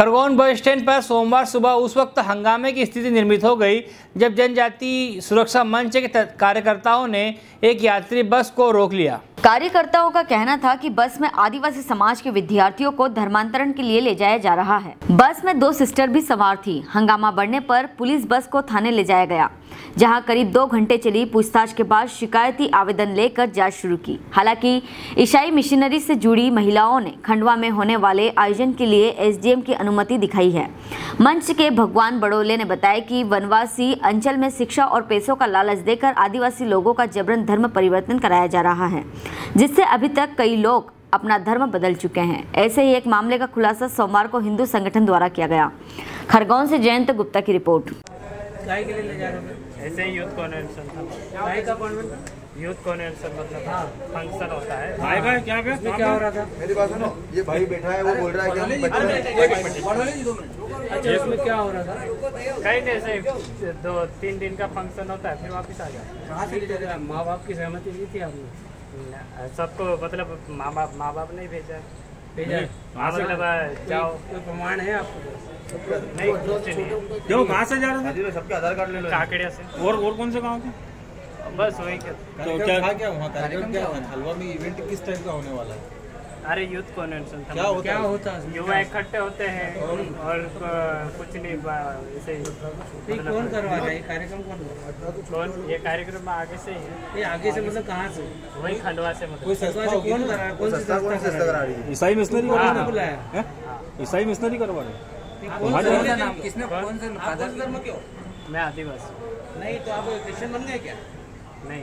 Khargone bus stand पर सोमवार सुबह उस वक्त हंगामे की स्थिति निर्मित हो गई, जब जनजाति सुरक्षा मंच के कार्यकर्ताओं ने एक यात्री बस को रोक लिया। कार्यकर्ताओं का कहना था कि बस में आदिवासी समाज के विद्यार्थियों को धर्मांतरण के लिए ले जाया जा रहा है। बस में दो सिस्टर भी सवार थी। हंगामा बढ़ने पर पुलिस बस को थाने ले जाया गया, जहाँ करीब दो घंटे चली पूछताछ के बाद शिकायती आवेदन लेकर जाँच शुरू की। हालाँकि, ईसाई मिशनरी से जुड़ी महिलाओं ने खंडवा में होने वाले आयोजन के लिए एसडीएम की अनुमति दिखाई है। मंच के भगवान बड़ोले ने बताया कि वनवासी अंचल में शिक्षा और पैसों का लालच देकर आदिवासी लोगों का जबरन धर्म परिवर्तन कराया जा रहा है, जिससे अभी तक कई लोग अपना धर्म बदल चुके हैं। ऐसे ही एक मामले का खुलासा सोमवार को हिंदू संगठन द्वारा किया गया। खरगोन से जयंत गुप्ता की रिपोर्ट। गाय ले ऐसे ही यूथ कॉन्वेंशन था। गाय यूथ कॉन्वेंशन मतलब फ़ंक्शन होता है। गाय का क्या पे क्या हो रहा था? मेरी बात सुनो ये भाई बैठा है वो बोल रहा है कि हम बच्चे अच्छा इसमें क्या हो रहा था? कहीं नहीं ऐसे दो तीन दिन का फ़ंक्शन होता है फिर वापस आ जाओ कहाँ से ले माँ बाप की सहमति दी थी आपने? सबको मतलब माँ बाप माँ बाप नहीं भेजा है। प्रमाण है आपको। नहीं कुछ क्यों कहाँ से जा रहे सबके आधार कार्ड ले लो। काकड़िया से। और और कौन से गाँव के? बस वही क्या तो क्या क्या वहाँ कार्यक्रम क्या हलवा में इवेंट किस टाइप का होने वाला है? अरे यूथ कॉन्वेंशन था क्या होता क्या है? होता है? युवा इकट्ठे होते हैं और कुछ नहीं ऐसे ही कौन करवा रहा है? कार्यक्रम कौन कौन? ये कार्यक्रम आगे से ही। है है ये आगे से मतलब कहाँ से? वही खंडवा से कोई मतलब संस्था से कौन? कर रहा है? कौन सी संस्था कौन संस्था संस्था कर रही है? ईसाई मिशनरी हाँ, करवा हाँ। बुलाया? रहे हैं। ईसाई मिशनरी करवा रहे हैं? कौन सा नाम? किसने कौन? से फादर धर्म क्यों मैं आदिवासी नहीं तो आप क्रिश्चियन बन गए क्या? नहीं।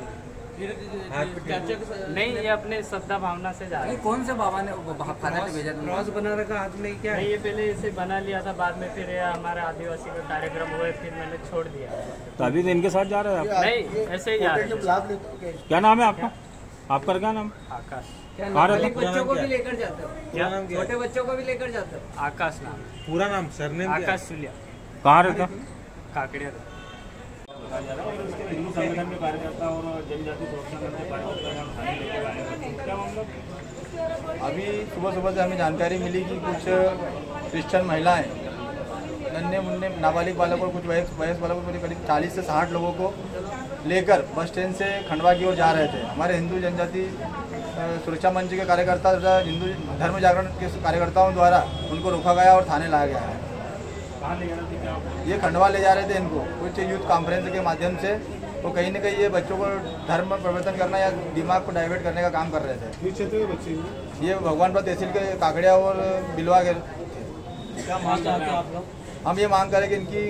नहीं ये अपने श्रद्धा भावना से जा रहे हैं। कौन से बाबा ने फादर ने भेजा क्रॉस बना रखा हाथ में क्या? नहीं है ये पहले इसे बना लिया था बाद में फिर ये हमारा आदिवासी का कार्यक्रम हुए फिर मैंने छोड़ दिया। तो अभी तो इनके साथ जा रहे हैं नहीं ऐसे ही जा रहे लेते क्या नाम है आपका? आपका क्या नाम? आकाश। बच्चों को भी लेकर जाते हो? क्या? छोटे बच्चों को भी लेकर जाते हो? आकाश नाम। पूरा नाम सर ने आकाश सुलिया। कहाँ रहते? हो? काकड़िया। संगठन के कार्यकर्ता और जनजाति सुरक्षा मंच के कार्यकर्ता अभी सुबह सुबह से हमें जानकारी मिली कि कुछ क्रिश्चियन महिलाएँ नन्हे मुन्ने नाबालिग बालक और कुछ वयस वयस्क बालकों को करीब चालीस से साठ लोगों को लेकर बस स्टैंड से खंडवा की ओर जा रहे थे। हमारे हिंदू जनजाति सुरक्षा मंच के कार्यकर्ता तथा हिंदू धर्म जागरण के कार्यकर्ताओं द्वारा उनको रोका गया और थाने लाया गया है। ये खंडवा ले जा रहे थे इनको कुछ यूथ कॉन्फ्रेंस के माध्यम से। तो कहीं ना कहीं ये बच्चों को धर्म परिवर्तन करना या दिमाग को डाइवर्ट करने का काम कर रहे थे। क्षेत्र के बच्चे ये भगवानपुर तहसील के काकड़िया और बिलवा के। क्या मांग चाहते हो आप लोग? हम ये मांग करें कि इनकी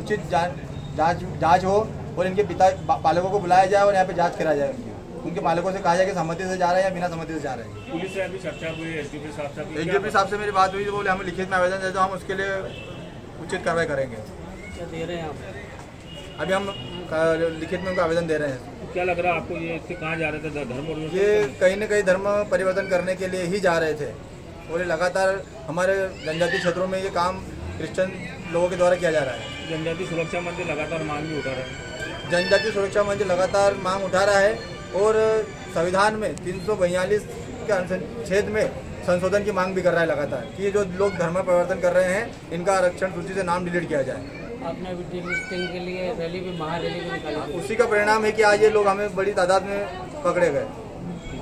उचित जाँच जाँच जाँच हो और इनके पिता पालकों को बुलाया जाए और यहाँ पे जाँच कराया जाए उनकी। उनके पालकों से कहा जाए कि सहमति से जा रहे हैं या बिना सहमति से जा रहे हैं। पुलिस से अभी चर्चा हुई एस डी साहब से जो साहब से मेरी बात हुई तो बोले हमें लिखित में आवेदन दे दो हम उसके लिए उचित कार्रवाई करेंगे। क्या दे रहे हैं आप? अभी हम लिखित में उनको आवेदन दे रहे हैं। क्या लग रहा है आपको ये इससे कहाँ जा रहे थे? धर्म ये कहीं ना कहीं धर्म परिवर्तन करने के लिए ही जा रहे थे। और ये लगातार हमारे जनजातीय क्षेत्रों में ये काम क्रिश्चियन लोगों के द्वारा किया जा रहा है। जनजाति सुरक्षा मंच लगातार मांग भी उठा रहे हैं। जनजातीय सुरक्षा मंच लगातार मांग उठा रहा है और संविधान में तीन सौ बयालीस के अनुच्छेद में संशोधन की मांग भी कर रहा है लगातार कि ये जो लोग धर्म परिवर्तन कर रहे हैं इनका आरक्षण सूची से नाम डिलीट किया जाए। आपने अभी के लिए रैली भी महारैली भी निकाली। उसी का परिणाम है कि आज ये लोग हमें बड़ी तादाद में पकड़े गए।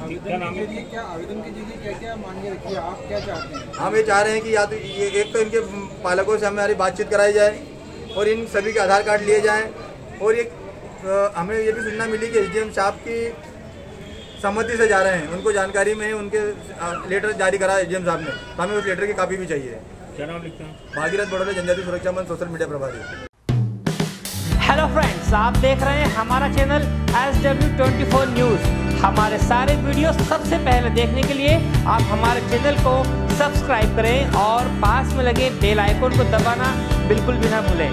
क्या नाम है? क्या आवेदन के क्या क्या मांगे रखिए आप क्या चाहते हैं? हम ये चाह रहे हैं कि या तो ये एक तो इनके पालकों से हमारी बातचीत कराई जाए और इन सभी के आधार कार्ड लिए जाएँ। और एक हमें ये भी सूचना मिली कि एसडीएम साहब की सहमति से जा रहे हैं। उनको जानकारी में उनके लेटर जारी करा एस एसडीएम साहब ने। तो हमें उस लेटर की कापी भी चाहिए। क्या नाम लिखते हैं? भागीरथ बड़ोले जनजाति सुरक्षा मंच सोशल मीडिया प्रभारी। हेलो फ्रेंड्स आप देख रहे हैं हमारा channel S W twenty four news हमारे सारे वीडियो सबसे पहले देखने के लिए आप हमारे चैनल को सब्सक्राइब करें और पास में लगे बेल आइकोन को दबाना बिल्कुल भी ना भूलें।